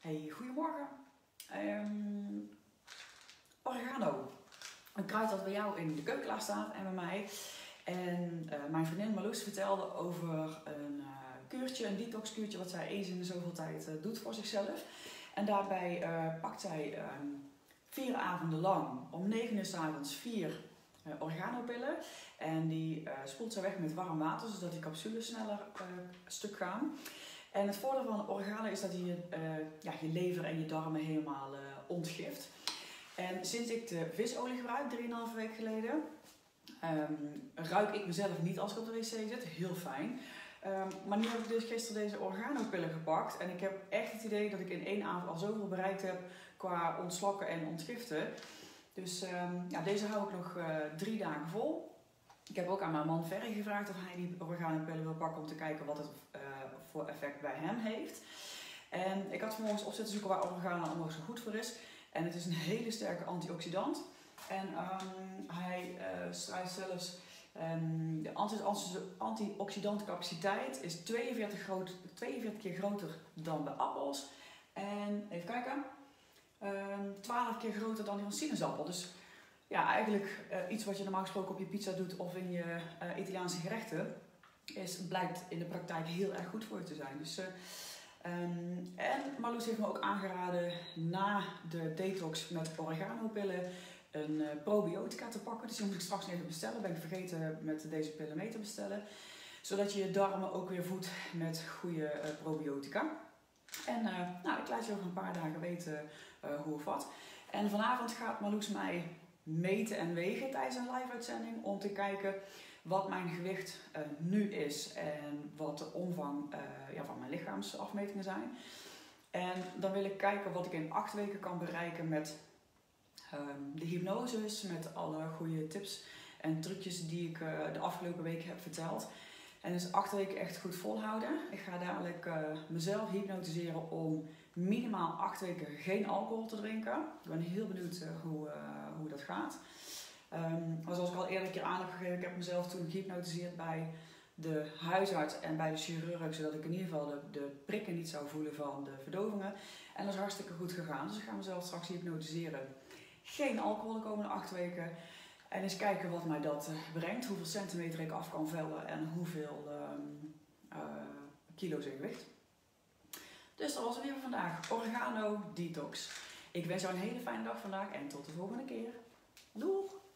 Hey, goedemorgen. Oregano. Een kruid dat bij jou in de keukenlaar staat en bij mij. En eh, mijn vriendin Marloes vertelde over een uh, kuurtje, een detoxkuurtje, wat zij eens in de zoveel tijd uh, doet voor zichzelf. En daarbij pakt zij ehm, vier avonden lang om 9 uur s avonds vier oregano-pillen. En die spoelt zij weg met warm water, zodat die capsules sneller stuk gaan. En het voordeel van oregano is dat je, ja, je lever en je darmen helemaal ontgift. En sinds ik de visolie gebruik, 3,5 week geleden, um, ruik ik mezelf niet als ik op de wc zit. Heel fijn. Um, maar nu heb ik dus gisteren deze organopillen gepakt. En ik heb echt het idee dat ik in één avond al zoveel bereikt heb qua ontslakken en ontgiften. Dus um, ja, deze hou ik nog uh, drie dagen vol. Ik heb ook aan mijn man Ferry gevraagd of hij die organopillen wil pakken om te kijken wat het uh, voor effect bij hem heeft. En ik had vanmorgen op zitten zoeken waar oregano allemaal zo goed voor is. En het is een hele sterke antioxidant. En um, hij uh, strijdt zelfs um, de antioxidantcapaciteit is 42, groot, 42 keer groter dan bij appels. En even kijken, um, ehm, 12 keer groter dan die van sinaasappel. Dus ja, eigenlijk uh, iets wat je normaal gesproken op je pizza doet of in je uh, Italiaanse gerechten, is, blijkt in de praktijk heel erg goed voor je te zijn. Dus uh, Um, en Marloes heeft me ook aangeraden na de detox met oregano-pillen een uh, probiotica te pakken. Dus die moet ik straks even bestellen. Ben ik vergeten met deze pillen mee te bestellen. Zodat je je darmen ook weer voedt met goede uh, probiotica. En nou, ik laat je over een paar dagen weten hoe of wat. En vanavond gaat Marloes mij meten en wegen tijdens een live uitzending om te kijken wat mijn gewicht uh, nu is en wat de omvang uh, ja, van mijn lichaamsafmetingen zijn. En dan wil ik kijken wat ik in acht weken kan bereiken met um, de hypnoses, met alle goede tips en trucjes die ik uh, de afgelopen weken heb verteld. En dus acht weken echt goed volhouden. Ik ga dadelijk mezelf hypnotiseren om minimaal acht weken geen alcohol te drinken. Ik ben heel benieuwd hoe, hoe gaat. Um, maar zoals ik al eerder een keer aan heb gegeven, ik heb mezelf toen gehypnotiseerd bij de huisarts en bij de chirurg, zodat ik in ieder geval de, de prikken niet zou voelen van de verdovingen. En dat is hartstikke goed gegaan. Dus ik ga mezelf straks hypnotiseren. Geen alcohol de komende acht weken. En eens kijken wat mij dat uh, brengt. Hoeveel centimeter ik af kan vellen en hoeveel um, uh, kilo's in gewicht. Dus dat was het weer voor vandaag. Organo Detox. Ik wens jou een hele fijne dag vandaag en tot de volgende keer. Nour